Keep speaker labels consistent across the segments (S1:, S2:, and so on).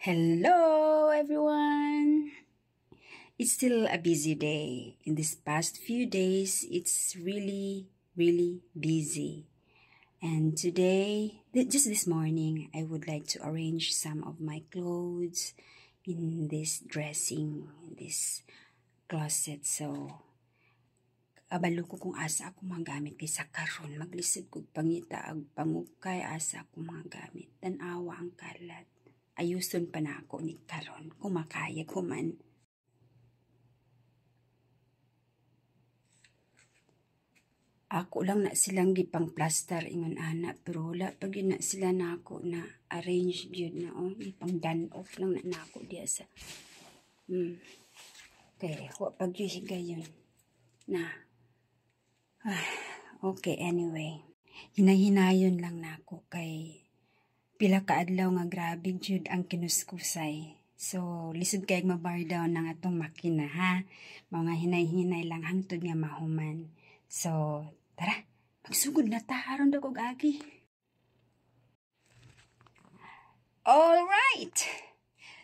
S1: Hello, everyone. It's still a busy day. In these past few days, it's really, really busy. And today, just this morning, I would like to arrange some of my clothes in this dressing, in this closet. So, abalo ko kung asa ako mga gamit kay sa karon maglisod pangita ag pangukay asa ako mga gamit tanawa ang kalat ayuson pa na ako ni karon kung makaya ko man ako lang na silang gipang plaster ingon ana pero wala pag na sila na ako na arrange yun na oh gipang done off lang na nako diya sa hmm. okay wa pag yun na okay, anyway. Hinahinayon lang nako kay pila ka adlaw nga grabe jud ang kinuskusay. So, lisod kay mabar down ng atong makina ha. Mga hinay-hinay lang hangtod nga mahuman. So, tara, magsugod na ta aron dagog agi. All right.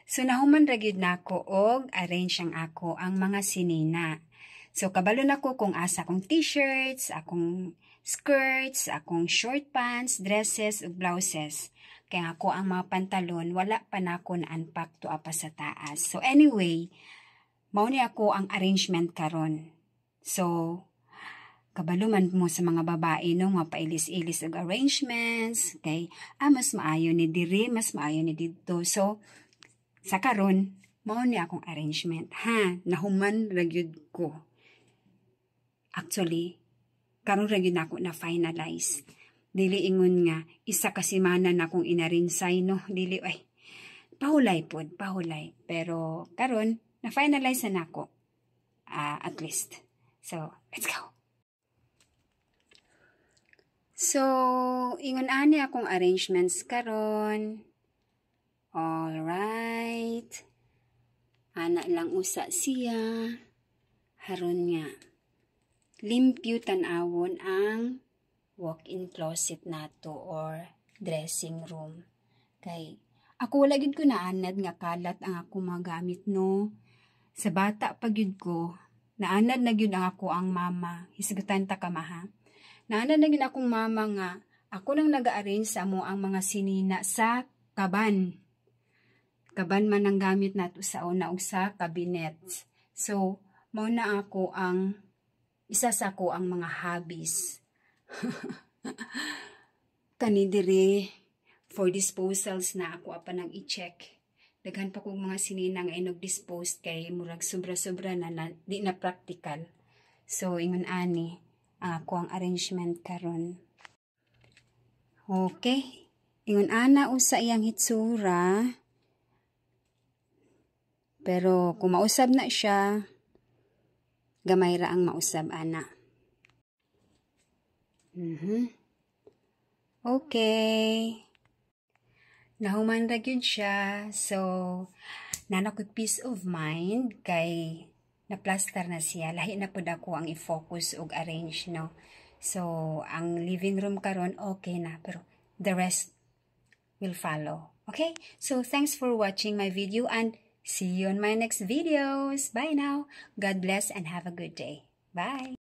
S1: So nahuman ra gyud nako og arrange ang ako ang mga sinina. So, kabalo na ko kung asa akong t-shirts, akong skirts, akong short pants, dresses, ug blouses. Kaya ako ang mga pantalon, wala pa na ako na unpack to apa sa taas. So, anyway, mao ni ako ang arrangement karon. So, kabalo man mo sa mga babae no nga pailis-ilis og arrangements kay ah mas maayo ni diri mas maayo ni dito so sa karon mao ni akong arrangement ha nahuman ra ko Actually, karon ra gyud ako na finalize. Dili ingon nga isa ka semana na akong inarinsay no, dili ay pahulay pod, pahulay. Pero karon na finalize na ako. Uh, at least. So, let's go. So, ingon ani akong arrangements karon. All right. Ana lang usa siya. Haron nga limpyo tanawon ang walk-in closet nato or dressing room. Kay ako wala gid ko naanad nga kalat ang ako magamit no. Sa bata pa gyud ko, naanad na gyud ang ako ang mama. Hisgutan ta ka maha. Naanad na gyud akong mama nga ako nang nag-arrange sa mo ang mga sinina sa kaban. Kaban man ang gamit nato sa una ug sa cabinet. So, mao na ako ang isa sa ko ang mga hobbies. Kani diri for disposals na ako apa nang i-check. Daghan pa kong mga sininang inog dispose kay murag sobra-sobra na, na di na practical. So ingon ani ako ang arrangement karon. Okay. Ingon ana usa iyang hitsura. Pero kung mausab na siya, gamay ra ang mausab ana. Mhm. Mm okay. Nahuman ra gyud siya. So, nana ko peace of mind kay na plaster na siya. Lahi na pud ako ang i-focus og arrange no. So, ang living room karon okay na pero the rest will follow. Okay? So, thanks for watching my video and See you on my next videos. Bye now. God bless and have a good day. Bye.